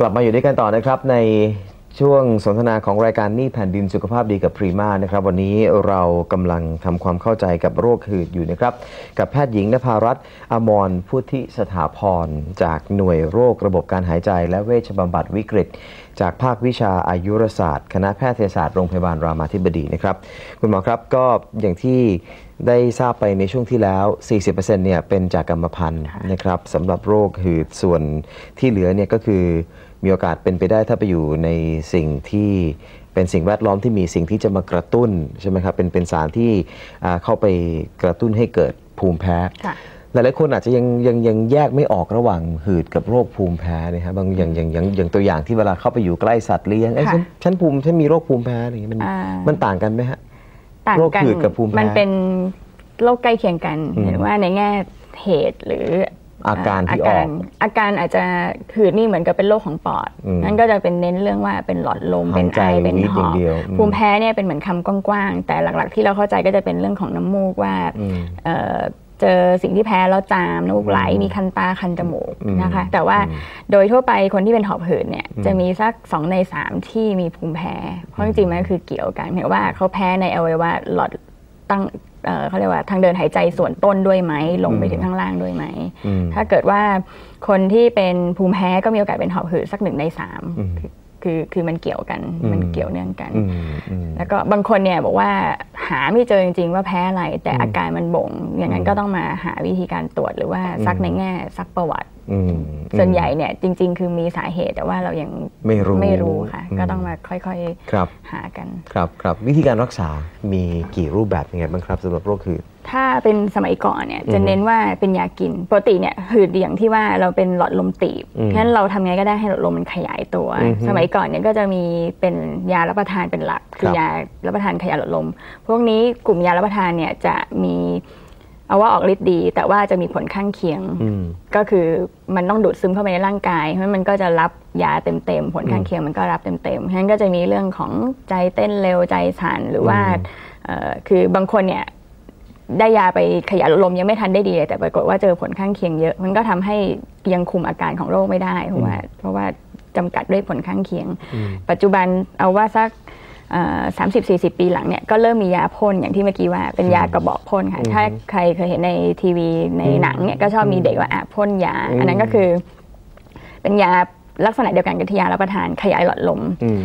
กลับมาอยู่ด้วยกันต่อนะครับในช่วงสนทนาของรายการนี่แผ่นดินสุขภาพดีกับพรีมานะครับ วันนี้เรากำลังทำความเข้าใจกับโรคหืดอยู่นะครับ กับแพทย์หญิงนภารัตน์อมรพุทธิสถาพร จากหน่วยโรคระบบการหายใจ และเวชบำบัดวิกฤต จากภาควิชาอายุรศาสตร์ คณะแพทยศาสตร์โรงพยาบาลรามาธิบดีนะครับ คุณหมอครับก็อย่างที่ได้ทราบไปในช่วงที่แล้ว 40%เนี่ยเป็นจากกรรมพันธุ์นะครับสำหรับโรคหืดส่วนที่เหลือเนี่ยก็คือ มีโอกาสเป็นไปได้ถ้าไปอยู่ในสิ่งที่เป็นสิ่งแวดล้อมที่มีสิ่งที่จะมากระตุ้นใช่ไหมครับเป็นเป็นสารที่อ่าเข้าไปกระตุ้นให้เกิดภูมิแพ้ค่ะหลายๆคนอาจจะยังยังยังแยกไม่ออกระหว่างหืดกับโรคภูมิแพ้นะฮะบางอย่างอย่างอย่างอย่างตัวอย่างที่เวลาเข้าไปอยู่ใกล้สัตว์เลี้ยงเอ้ยค่ะฉันฉันภูมิฉันมีโรคภูมิแพ้อะไรอย่างเงี้ยมันอ่ามัมันต่างกันไหมฮะต่างโรคกันหืดกับภูมิแพ้มันเป็นโรคใกล้เคียงกันอืมเห็นว่าในแง่เหตุหรือ อาการที่อาการออกอาการอาจจะหืดนี่เหมือนกับเป็นโรคของปอดอืมนั่นก็จะเป็นเน้นเรื่องว่าเป็นหลอดลมหายเป็นใจไอเป็นวีดหอย่าองบเดียวอืมภูมิแพ้เนี่ยเป็นเหมือนคำกว้างๆแต่หลักๆ ที่เราเข้าใจก็จะเป็นเรื่องของน้ำมูกว่าอืมเอ่อเจอสิ่งที่แพ้แล้วจามน้ำมูกไหลอืมมีคันตาคันจมูกอืมนะคะ แต่ว่าอืมโดยทั่วไปคนที่เป็นหอบหืดเนี่ยอืมจะมีสักสองในสามที่มีภูมิแพ้เพราะจริงๆมันก็คือเกี่ยวกันเพียงว่าเขาแพ้ในอวัยวะหลอดตั้ง เอ่อเขาเรียกว่าทางเดินหายใจส่วนต้นด้วยไหมลงไปถึงข้างล่างด้วยไหมอืมถ้าเกิดว่าคนที่เป็นภูมิแพ้ก็มีโอกาสเป็นหอบหืดสักหนึ่งในสามอืมคือคือคือมันเกี่ยวกันอืมมันเกี่ยวเนื่องกันอืมอืมแล้วก็บางคนเนี่ยบอกว่า หาไม่เจอจริงๆว่าแพ้อะไร แต่อืมอาการมันบ่ง อย่างนั้นอืมก็ต้องมาหาวิธีการตรวจหรือว่าซักอืมในแง่ซักประวัติอืมส่วนใหญ่เนี่ยจริง ๆ คือมีสาเหตุแต่ว่าเรายังไม่รู้ไม่รู้ค่ะอืมก็ต้องมาค่อยครับๆหากัน ครับครับวิธีการรักษามีกี่รูปแบบยังไงบ้างครับสำหรับโรคหืด ถ้าเป็นสมัยก่อนเนี่ยจะอืมเน้นว่าเป็นยากินปกติเนี่ยหืดอย่างที่ว่าเราเป็นหลอดลมตีบอืมฉะนั้นเราทำไงก็ได้ให้หลอดลมมันขยายตัวอือฮึสมัยก่อนเนี่ยก็จะมีเป็นยารับประทานเป็นหลัก คืครัอบยารับประทานขยายหลอดลม พวกนี้กลุ่มยารับประทานเนี่ยจะมีเอาว่าออกฤทธิ์ดี แต่ว่าจะมีผลข้างเคียงอืมก็คือมันต้องดูดซึมเข้าไปในร่างกายเพราะมันก็จะรับยาเต็มๆผลข้างเคียงมันก็รับเต็มๆฉะนั้นก็จะมีเรื่องของใจเต้นเร็วใจสั่นหรือว่าอืมเอ่อคือบางคนเนี่ย ได้ยาไปขยายลมยังไม่ทันได้ดีเลยแต่ปรากฏว่าเจอผลข้างเคียงเยอะ มันก็ทำให้ยังคุมอาการของโรคไม่ได้เพราะว่าเพราะว่าจำกัดด้วยผลข้างเคียงอืมปัจจุบันเอาว่าสักสามสิบสี่สิบปีหลังเนี่ยก็เริ่มมียาพ่นอย่างที่เมื่อกี้ว่าเป็นยากระบอกพ่นค่ะอืมถ้าใครเคยเห็นในทีวีในหนังเนี่ยก็ชอบมีเด็กว่าอะพ่นยาอืมอันนั้นก็คือ เป็นยาลักษณะเดียวกันกับที่ยารับประทานขยายหลอดลมอืม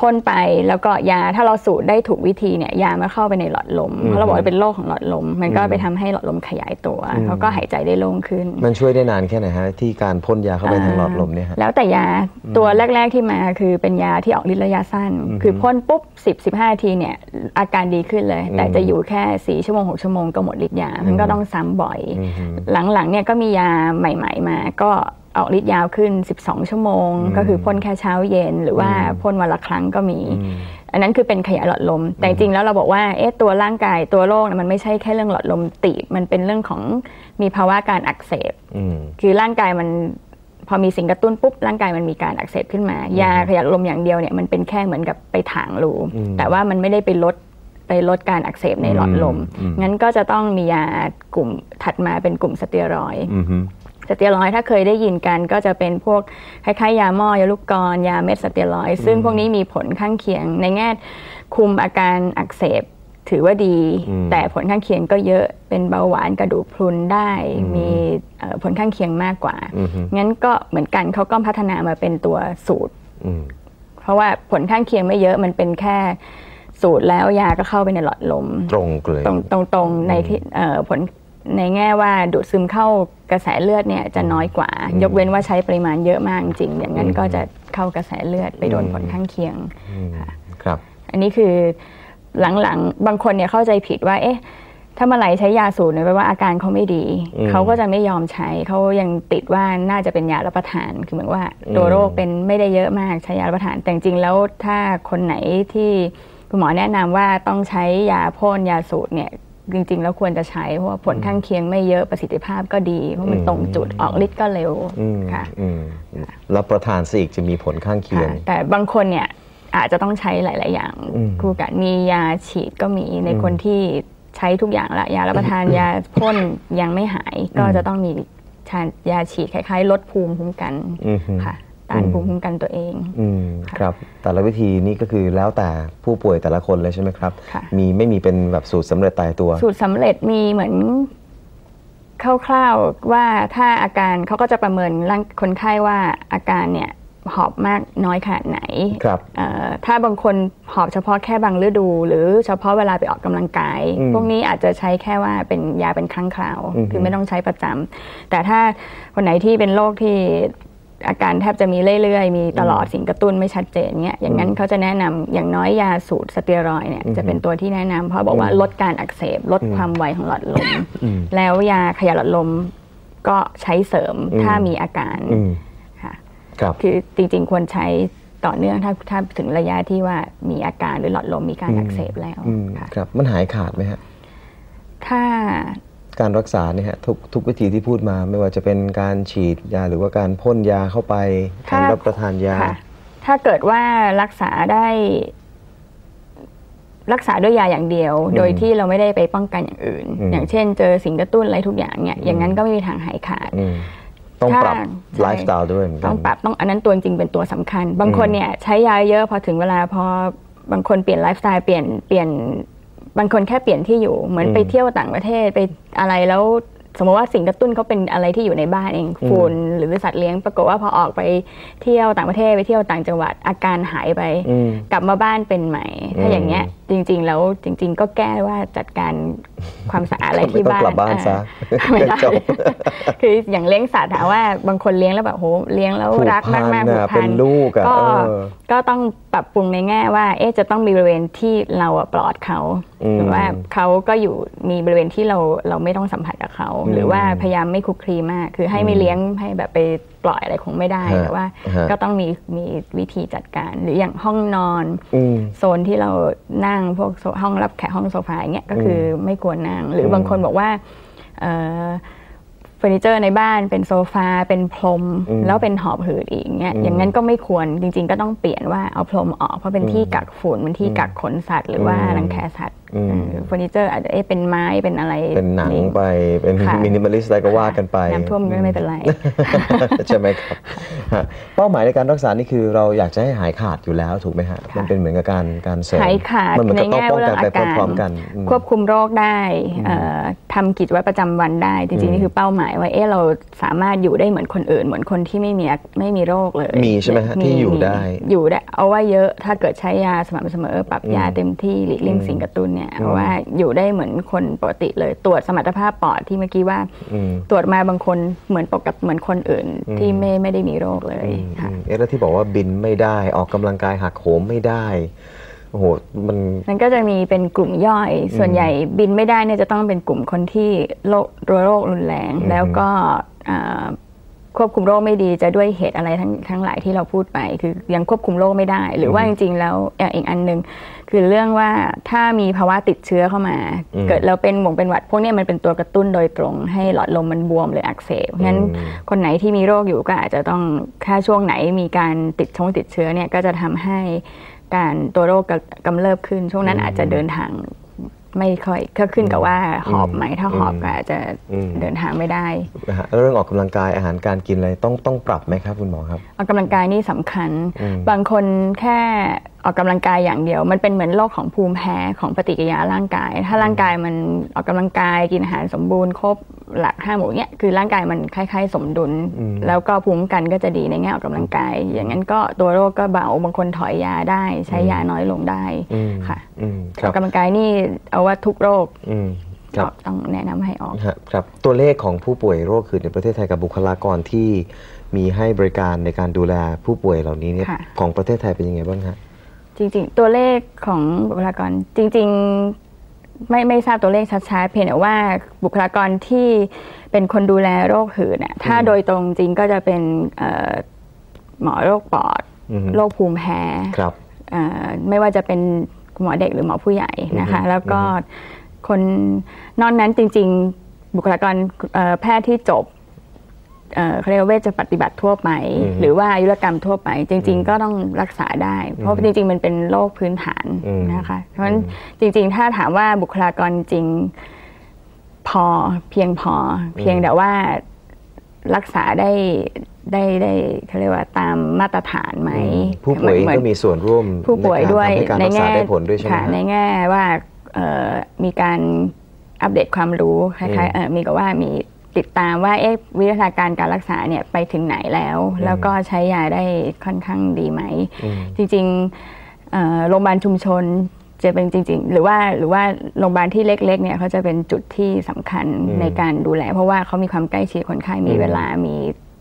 พ่นไปแล้วก็ยาถ้าเราสูดได้ถูกวิธีเนี่ยยามันเข้าไปในหลอดลมอืมเพราะเราบอกว่าเป็นโรคของหลอดลม มันก็อืมไปทำให้หลอดลมขยายตัวอืมเขาก็หายใจได้โล่งขึ้น มันช่วยได้นานแค่ไหนฮะที่การพ่นยาเข้าไปทางหลอดลมเนี่ยฮะแล้วแต่ยาตัวแรก ๆที่มาคือเป็นยาที่ออกฤทธิ์ระยะสั้นอือฮึคือพ่นปุ๊บ 10 15ทีเนี่ยอาการดีขึ้นเลย แต่อืมจะอยู่แค่4ชั่วโมง6ชั่วโมงก็หมดฤทธิ์ยามันก็ต้องซ้ำบ่อยอืมฮึหลังๆเนี่ยก็มียาใหม่ ๆ มาก็ ออกฤทธิ์ยาวขึ้น 12 ชั่วโมงอืมก็คือพ่นแค่เช้าเย็น หรือว่าอืมพ่นวันละครั้งก็มีอืมอันนั้นคือเป็นขยายหลอดลม แต่จริงๆแล้วเราบอกว่าเอ๊ะตัวร่างกายตัวโรคเนี่ยมันไม่ใช่แค่เรื่องหลอดลมตีบมันเป็นเรื่องของมีภาวะการอักเสบอืมคือร่างกายมันพอมีสิ่งกระตุ้นปุ๊บร่างกายมันมีการอักเสบขึ้นมา ยาขยายลมอย่างเดียวเนี่ยมันเป็นแค่เหมือนกับไปถางรูอืมแต่ว่ามันไม่ได้ไปลดไปลดการอักเสบในหลอดลมอืมงั้นก็จะต้องมียากลุ่มถัดมาเป็นกลุ่มสเตียรอยด์อืมฮึ สเตียรอยด์ถ้าเคยได้ยินกันก็จะเป็นพวกคล้ายๆยาหม้อยาลูกกรอนยาเม็ดสเตียรอยด์ซึ่งพวกนี้มีผลข้างเคียง ในแง่คุมอาการอักเสบถือว่าดีอืมแต่ผลข้างเคียงก็เยอะเป็นเบาหวานกระดูกพรุนได้อืมมีเอ่อผลข้างเคียงมากกว่าอืมฮึงั้นก็เหมือนกันเขาก็พัฒนามาเป็นตัวสูตรอืมเพราะว่าผลข้างเคียงไม่เยอะมันเป็นแค่สูตรแล้วยาก็เข้าไปในหลอดลม ตรงเลยตรงตรงตรงในที่เอ่อผล ในแง่ว่าดูดซึมเข้ากระแสเลือดเนี่ยจะน้อยกว่าอืมยกเว้นว่าใช้ปริมาณเยอะมากจริง อย่างนั้นอืมก็จะเข้ากระแสเลือดไปโดนอืมผลข้างเคียงอืมค่ะครับ อันนี้คือหลังๆ บางคนเนี่ยเข้าใจผิดว่า เอ๊ะ ถ้าเมื่อไหร่ใช้ยาสูตรเนี่ยแปลว่าอาการเขาไม่ดีอืมเขาก็จะไม่ยอมใช้ เขายังติดว่าน่าจะเป็นยารับประทาน คือเหมือนว่าอืมตัวโรคเป็นไม่ได้เยอะมากใช้ยารับประทาน แต่จริงๆแล้วถ้าคนไหนที่คุณหมอแนะนำว่าต้องใช้ยาพ่นยาสูตรเนี่ย จริง ๆ แล้วควรจะใช้เพราะว่าผลข้างเคียงไม่เยอะประสิทธิภาพก็ดี เพราะมันอืมตรงจุดออกฤทธิ์ก็เร็วอืมค่ะอืมแล้วประทานซะอีกจะมีผลข้างเคียงค่ะแต่บางคนเนี่ยอาจจะต้องใช้หลาย ๆ อย่างอืมคู่กันมียาฉีดก็มีในอืมคนที่ใช้ทุกอย่างละยารับประทานยาพ่นยังไม่หายก็อืมจะต้องมีทานยาฉีดคล้าย ๆ ลดภูมิคุ้มกันอืมฮึค่ะ ตานอืมภูมิคุ้มกันตัวเองอืมครับ แต่ละวิธีนี่ก็คือแล้วแต่ผู้ป่วยแต่ละคนเลยใช่ไหมครับค่ะมีไม่มีเป็นแบบสูตรสำเร็จตายตัว สูตรสำเร็จมีเหมือนคร่าวๆว่าถ้าอาการเขาก็จะประเมินร่างคนไข้ว่าอาการเนี่ยหอบมากน้อยขนาดไหนครับเอ่อถ้าบางคนหอบเฉพาะแค่บางฤดู หรือเฉพาะเวลาไปออกกำลังกายอืมพวกนี้อาจจะใช้แค่ว่าเป็นยาเป็นครั้งคราวอือฮึคือไม่ต้องใช้ประจำแต่ถ้าคนไหนที่เป็นโรคที่ อาการแทบจะมีเรื่อยๆ มีตลอดสิ่งกระตุ้นไม่ชัดเจนเนี่ยอย่างนั้นเขาจะแนะนำอย่างน้อยยาสูตรสเตียรอยด์เนี่ยจะเป็นตัวที่แนะนำเพราะบอกว่าลดการอักเสบ ลดความไวของหลอดลมอืมแล้วยาขยายหลอดลมก็ใช้เสริมอืมถ้ามีอาการอืมค่ะครับคือจริงๆ ควรใช้ต่อเนื่องถ้าถ้าถึงระยะที่ว่ามีอาการหรือหลอดลมมีการอืมอักเสบแล้วอืมค่ะครับมันหายขาดไหมฮะถ้า การรักษาเนี่ยฮะทุกทุกวิธีที่พูดมาไม่ว่าจะเป็นการฉีดยาหรือว่าการพ่นยาเข้าไป การรับประทานยาค่ะถ้าเกิดว่ารักษาได้ รักษาด้วยยาอย่างเดียวอืมโดยที่เราไม่ได้ไปป้องกันอย่างอื่นอืมอย่างเช่น เจอสิ่งกระตุ้นอะไรทุกอย่างเนี่ยอย่างนั้นก็ไม่มีทางหายขาดอืมต้องปรับถ้าไลฟ์สไตล์ด้วยเหมือนกัต้นองปรับต้องอันนั้นตัวจริงเป็นตัวสำคัญ บางคนอืมเนี่ยใช้ยาเยอะพอถึงเวลาพอบางคนเปลี่ยนไลฟ์สไตล์เปลี่ยนเปลี่ยน บางคนแค่เปลี่ยนที่อยู่เหมือนไปเที่ยวต่างประเทศไปอะไรแล้วสมมติว่าสิ่งกระตุ้นเขาเป็นอะไรที่อยู่ในบ้านเองฝุ่นหรือสัตว์เลี้ยงปรากฏว่าพอออกไปเที่ยวต่างประเทศไปเที่ยวต่างจังหวัดอาการหายไปอืมกลับมาบ้านเป็นใหม่อืถ้ามอย่างเงี้ยจริง ๆ แล้วจริง ๆ ก็แก้ว่าจัดการความสะอาดอะไรที่ไม่ต้องบ้านกลับบ้านซะอ่าไม่ได้จบคืออย่างเลี้ยงสัตว์ถามว่าบางคนเลี้ยงแล้วแบบโหเลี้ยงแล้วผูกรักพัมากนมากน่ะผูกพัเป็นลูกอะก็เออก็ต้องปรับปรุงในแง่ว่าเอ๊ะจะต้องมีบริเวณที่เราอะปลอดเขาอืมหรือว่าเขาก็อยู่มีบริเวณที่เราเราไม่ต้องสัมผัสกับเขาอืมหรือว่าพยายามไม่คลุกคลีมาก คือให้ไม่เลี้ยงให้แบบไปปล่อยอะไรคงไม่ได้ฮะแต่ว่าฮะก็ต้องมีมีวิธีจัดการ หรืออย่างห้องนอนอืมโซนที่เรานั่งพวกโซห้องรับแขกห้องโซฟาอย่างเงี้ยก็คือไม่ควรนั่ง หรืออมบางคนบอกว่าเอ่อเฟอร์นิเจอร์ในบ้านเป็นโซฟาเป็นพรมอืมแล้วเป็นหอบหืดอีกเงี้ยอืมอย่างนั้นก็ไม่ควรจริง ๆ ก็ต้องเปลี่ยนว่าเอาพรมออกเพราะเป็นที่กักฝุ่นเป็นที่กักขนสัตว์ หรือว่าอืมรังแคสัตว์อืมเออเฟอร์นิเจอร์อาจจะเอ๊ะเป็นไม้เป็นอะไร เป็นหนังไปเป็นค่ะ minimalist อะไรก็ว่ากันไปน้ำท่วมก็ไม่เป็นไร ใช่ไหมครับฮะเป้าหมายในการรักษานี่คือเราอยากจะให้หายขาดอยู่แล้วถูกไหมฮะค่ะมันเป็นเหมือนกับการการเสริมหายขาดมันเหมือนในกับต้องแง่ป้องเรื่กัอนงไปอาการพร้อมๆกันอืมควบคุมโรคได้เอ่อทำกิจวัตรประจำวันได้ จริงๆนี่คือเป้าหมายว่าเอ๊ะเราสามารถอยู่ได้เหมือนคนอื่น เหมือนคนที่ไม่มีอาไม่มีโรคเลยมีใช่ไหมฮะที่อยู่ได้อยู่ได้ เอาว่าเยอะถ้าเกิดใช้ยาสม่ำเสมอปรับยาเต็มที่หลีกเลี่ยงสิ่งกระตุ้นเนี่ยเอาว่าอยู่ได้เหมือนคนปกติเลยตรวจสมรรถภาพปอดที่เมื่อกี้ว่าอืมตรวจมาบางคนเหมือนปกติเหมือนคนอื่นอืมที่ไม่ไม่ได้มีโรคเลยอืมค่ะอืมเอ๊ะแล้วที่บอกว่าบินไม่ได้ออกกำลังกายหักโหมไม่ได้โอ้โหมันมันก็จะมีเป็นกลุ่มย่อย ส่วนใหญ่บินไม่ได้เนี่ยจะต้องเป็นกลุ่มคนที่โรคโรครุนแรงอืมแล้วก็อ่า ควบคุมโรคไม่ดีจะด้วยเหตุอะไรทั้งทั้งหลายที่เราพูดไป คือยังควบคุมโรคไม่ได้ หรือว่าจริง ๆ แล้วเอ่ออีกอันหนึ่งคือเรื่องว่าถ้ามีภาวะติดเชื้อเข้ามาอืมเกิดเราเป็นหมงเป็นหวัด พวกเนี้ยมันเป็นตัวกระตุ้นโดยตรง ให้หลอดลมมันบวมหรืออักเสบงั้นอืมคนไหนที่มีโรคอยู่ก็อาจจะต้องถ้าช่วงไหนมีการติดชงติดเชื้อเนี่ยก็จะทำให้การตัวโรคกำกำเริบขึ้น ช่วงนั้นอืมอาจจะเดินทาง ไม่ค่อยก็ขึ้นกับว่าหอบไหมถ้าหอบอืมก็อาจจะอืมเดินทางไม่ได้นะฮะแล้วเรื่องออกกำลังกายอาหารการกินอะไรต้องต้องปรับไหมครับคุณหมอครับออกกำลังกายนี่สำคัญอืมบางคนแค่ ออกกำลังกายอย่างเดียว มันเป็นเหมือนโรคของภูมิแพ้ของปฏิกิริยาร่างกาย ถ้าร่างกายมันออกกำลังกายกินอาหารสมบูรณ์ครบหลักห้าหมู่เนี่ยคือร่างกายมันคล้ายๆ สมดุลอืมแล้วก็ภูมิคุ้มกันก็จะดีในแง่ออกกำลังกาย อย่างนั้นก็ตัวโรคก็เบาบางคนถอยยาได้ ใช้ยาน้อยลงได้อืมค่ะอืมคอรัอบกกำลังกายนี่เอาว่าทุกโรคอืมครับก็ต้องแนะนำให้ออกฮะครับตัวเลขของผู้ป่วยโรคหืดในประเทศไทยกับบุคลากรที่มีให้บริการในการดูแลผู้ป่วยเหล่านี้เนี่ยค่ะของประเทศไทยเป็นยังไงบ้างฮะ จริง ๆ ตัวเลขของบุคลากรจริง ๆ ไม่ไม่ทราบตัวเลขชัดๆเพียงแต่ว่าบุคลากรที่เป็นคนดูแลโรคหืดน่ะถ้าโดยตรงจริงก็จะเป็นเอ่อหมอโรคปอดอือฮึโรคภูมิแพ้ครับเอ่อไม่ว่าจะเป็นหมอเด็กหรือหมอผู้ใหญ่นะคะอือฮึแล้วก็คนนอกนั้นจริง ๆ บุคลากรเอ่อแพทย์ที่จบ เอ่อเขาเรียกว่าเวชปฏิบัติทั่วไปอือฮึหรือว่าอายุรกรรมทั่วไป จริง ๆ ก็ต้องรักษาได้ เพราะจริง ๆ มันเป็นโรคพื้นฐานอืมนะคะเพราะฉะนั้นจริง ๆ ถ้าถามว่าบุคลากรจริงพอเพียงพอ เพียงแต่ว่ารักษาได้ได้ได้เขาเรียกว่าตามมาตรฐานไหมผู้ป่วยเองเหมือนก็มีส่วนร่วมผู้ป่วยด้วยในการทำให้การรักษาได้ผลด้วยใช่ไหมค่ะฮะในแง่ว่าเอ่อมีการอัปเดตความรู้คล้ายๆเอ่อมีกับว่ามี ติดตามว่าเอ๊ะวิทยาการการรักษาเนี่ยไปถึงไหนแล้ว แล้วก็ใช้ยาได้ค่อนข้างดีไหมอืมจริงๆเอ่อโรงพยาบาลชุมชนจะเป็นจริง ๆ หรือว่าหรือว่าโรงพยาบาลที่เล็ก ๆ เนี่ยเขาจะเป็นจุดที่สำคัญอืมในการดูแล เพราะว่าเขามีความใกล้ชิดคนไข้มีอืมเวลามี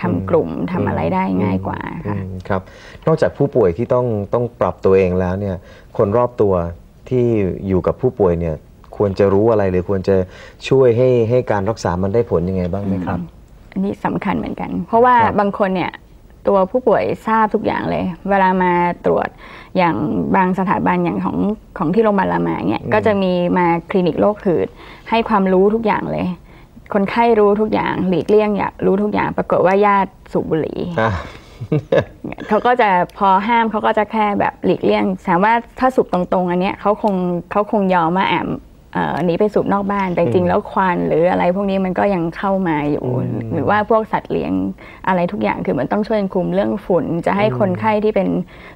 ทำกลุ่มทำอะไรได้ง่ายกว่าค่ะอืมครับ นอกจากผู้ป่วยที่ต้องต้องปรับตัวเองแล้วเนี่ยคนรอบตัวที่อยู่กับผู้ป่วยเนี่ย ควรจะรู้อะไรหรือควรจะช่วยให้ให้การรักษามันได้ผลยังไงบ้างไหมครับ อันนี้สำคัญเหมือนกัน เพราะว่าครับบางคนเนี่ยตัวผู้ป่วยทราบทุกอย่างเลย เวลามาตรวจอย่างบางสถาบันอย่างของของที่โรงพยาบาลรามาเนี่ยก็จะมีมาคลินิกโรคหืดให้ความรู้ทุกอย่างเลย คนไข้รู้ทุกอย่างหลีกเลี่ยงอยากรู้ทุกอย่าง ปรากฏว่าญาติสูบบุหรี่อะเขาก็จะพอห้ามเขาก็จะแค่แบบหลีกเลี่ยงถามว่าถ้าสูบตรงๆ อันเนี้ยเขาคงเขาคงยอมมาแอมเอ่อ หนีไปสูบนอกบ้านแต่จริงๆแล้วควันหรืออะไรพวกนี้มันก็ยังเข้ามาอยู่อืมหรือว่าพวกสัตว์เลี้ยงอะไรทุกอย่างคือมันต้องช่วยกันคุมเรื่องฝุ่น จะให้คนไข้ที่เป็น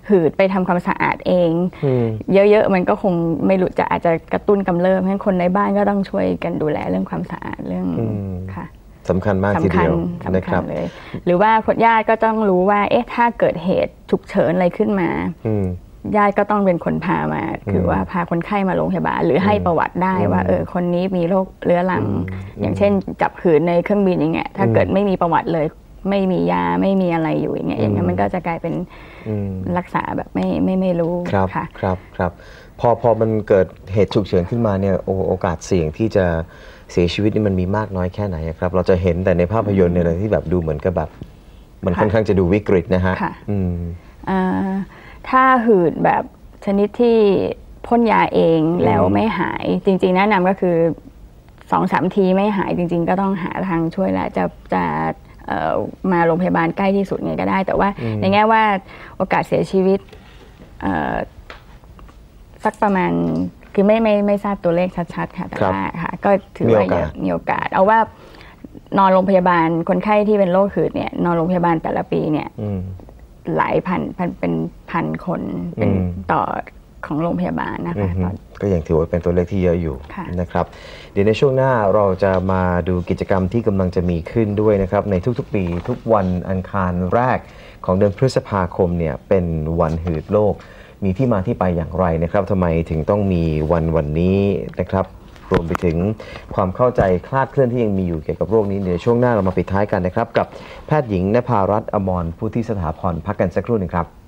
หืดไปทำความสะอาดเองอืมเยอะๆมันก็คงไม่รู้จะอาจจะกระตุ้นกำเริบให้คนในบ้านก็ต้องช่วยกันดูแลเรื่องความสะอาดเรื่องอืมค่ะสำคัญมากทีสำคัเดีญยวสำนะคคัรัญบเลย หรือว่าคนญาติก็ต้องรู้ว่า เอ๊ะถ้าเกิดเหตุฉุกเฉินอะไรขึ้นมาอืม ญาติก็ต้องเป็นคนพามา คือว่าพาคนไข้มาโรงพยาบาล หรือให้ประวัติได้ว่า เออคนนี้มีโรคเรื้อรัง อย่างเช่น จับขืนในเครื่องบินอย่างเงี้ยถ้าเกิดไม่มีประวัติเลย ไม่มียาไม่มีอะไรอยู่อย่างเงี้ยอย่างเงี้ยมันก็จะกลายเป็นอืมรักษาแบบไม่ไม่ไม่รู้ครับค่ะครับครับพอพอมันเกิดเหตุฉุกเฉินขึ้นมาเนี่ยโอโอกาสเสี่ยงที่จะเสียชีวิตนี่มันมีมากน้อยแค่ไหนอะครับ เราจะเห็นแต่ในภาพยนตร์เนี่ยเลยที่แบบดูเหมือนกับแบบ มันค่ะค่อนข้างจะดูวิกฤตนะฮะค่ะอืมอ่า ถ้าหืดแบบชนิดที่พ่นยาเองแล้วไม่หายจริง ๆ แนะนำก็คือสองสามทีไม่หายจริง ๆ ก็ต้องหาทางช่วยแล้วจะจะเอ่อมาโรงพยาบาลใกล้ที่สุดไงก็ได้ แต่ว่าอืมในแง่ว่าโอกาสเสียชีวิตเอ่อสักประมาณคือไม่ไม่ไม่ทราบตัวเลขชัดๆค่ะแต่ครับว่าค่ะก็ถือว่ามีโอกาสเยอะมีโอกาส เอาว่านอนโรงพยาบาลคนไข้ที่เป็นโรคหืดเนี่ยนอนโรงพยาบาลแต่ละปีเนี่ยอืม หลายพันพันเป็นพันคนเป็นอืมต่อของโรงพยาบาลนะอืคะอฮึตอนก็ยังถือว่าเป็นตัวเลขที่เยอะอยู่ค่ะนะครับ เดี๋ยวในช่วงหน้าเราจะมาดูกิจกรรมที่กำลังจะมีขึ้นด้วยนะครับ ในทุกๆปีทุกวันอังคารแรกของเดือนพฤษภาคมเนี่ยเป็นวันหืดโลก มีที่มาที่ไปอย่างไรนะครับทำไมถึงต้องมีวันวันนี้นะครับ รวมไปถึงความเข้าใจคลาดเคลื่อนที่ยังมีอยู่เกี่ยวกับโรคนี้เดี๋ยวช่วงหน้าเรามาปิดท้ายกันนะครับ กับแพทย์หญิงนภารัตน์อมรผู้ที่สถาพรพักกันสักครู่หนึ่งครับ